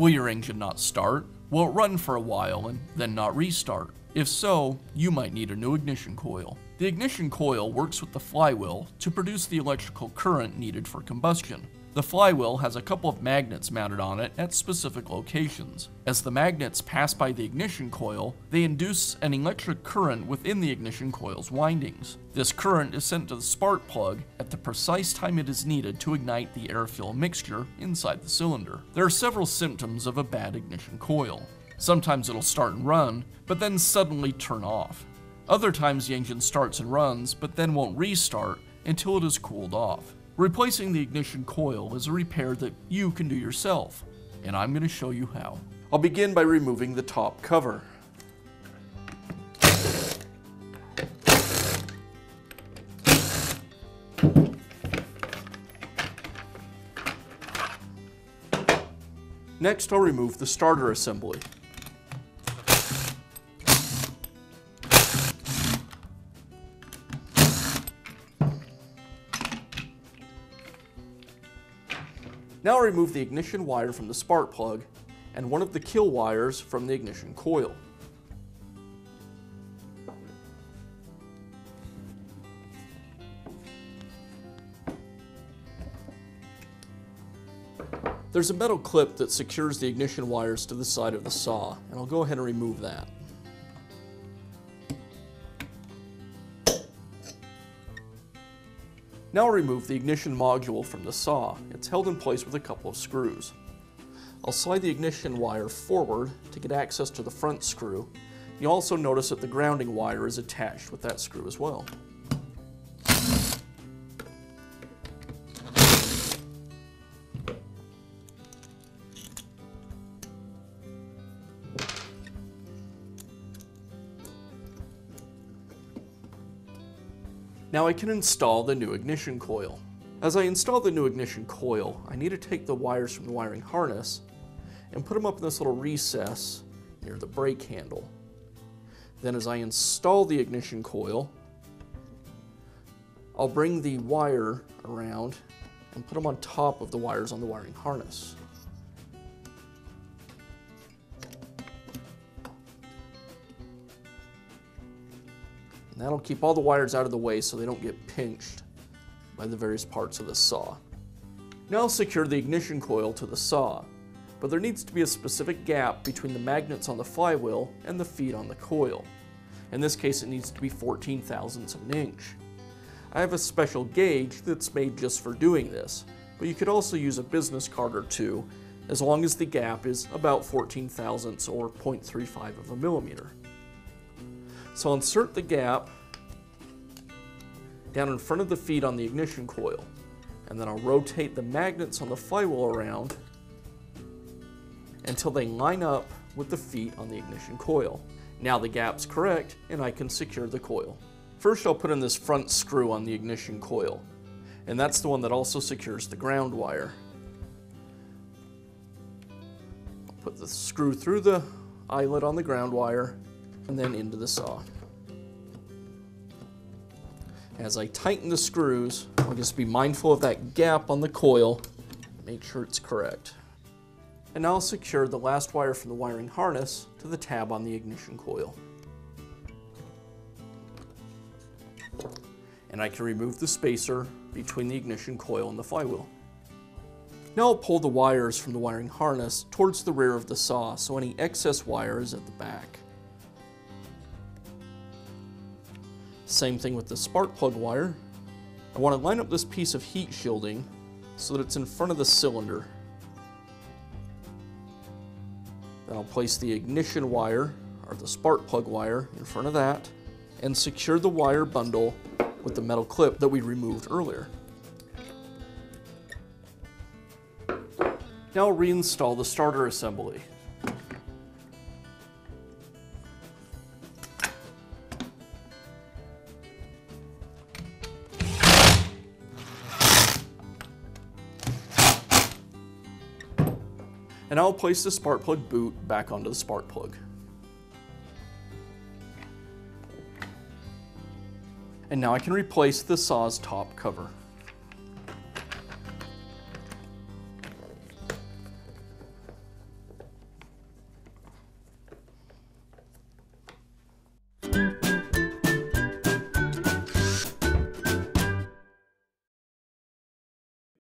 Will your engine not start? Will it run for a while and then not restart? If so, you might need a new ignition coil. The ignition coil works with the flywheel to produce the electrical current needed for combustion. The flywheel has a couple of magnets mounted on it at specific locations. As the magnets pass by the ignition coil, they induce an electric current within the ignition coil's windings. This current is sent to the spark plug at the precise time it is needed to ignite the air-fuel mixture inside the cylinder. There are several symptoms of a bad ignition coil. Sometimes it'll start and run, but then suddenly turn off. Other times the engine starts and runs, but then won't restart until it is cooled off. Replacing the ignition coil is a repair that you can do yourself, and I'm going to show you how. I'll begin by removing the top cover. Next, I'll remove the starter assembly. Now remove the ignition wire from the spark plug and one of the kill wires from the ignition coil. There's a metal clip that secures the ignition wires to the side of the saw, and I'll go ahead and remove that. Now remove the ignition module from the saw. It's held in place with a couple of screws. I'll slide the ignition wire forward to get access to the front screw. You'll also notice that the grounding wire is attached with that screw as well. Now I can install the new ignition coil. As I install the new ignition coil, I need to take the wires from the wiring harness and put them up in this little recess near the brake handle. Then as I install the ignition coil, I'll bring the wire around and put them on top of the wires on the wiring harness. That'll keep all the wires out of the way so they don't get pinched by the various parts of the saw. Now secure the ignition coil to the saw, but there needs to be a specific gap between the magnets on the flywheel and the feet on the coil. In this case it needs to be 14 thousandths of an inch. I have a special gauge that's made just for doing this, but you could also use a business card or two as long as the gap is about 14 thousandths or 0.35 of a millimeter. So I'll insert the gap down in front of the feet on the ignition coil. And then I'll rotate the magnets on the flywheel around until they line up with the feet on the ignition coil. Now the gap's correct and I can secure the coil. First I'll put in this front screw on the ignition coil and that's the one that also secures the ground wire. I'll put the screw through the eyelet on the ground wire and then into the saw. As I tighten the screws, I'll just be mindful of that gap on the coil, make sure it's correct. And now I'll secure the last wire from the wiring harness to the tab on the ignition coil. And I can remove the spacer between the ignition coil and the flywheel. Now I'll pull the wires from the wiring harness towards the rear of the saw so any excess wire is at the back. Same thing with the spark plug wire. I want to line up this piece of heat shielding so that it's in front of the cylinder. Then I'll place the ignition wire, or the spark plug wire, in front of that, and secure the wire bundle with the metal clip that we removed earlier. Now reinstall the starter assembly. And I'll place the spark plug boot back onto the spark plug. And now I can replace the saw's top cover.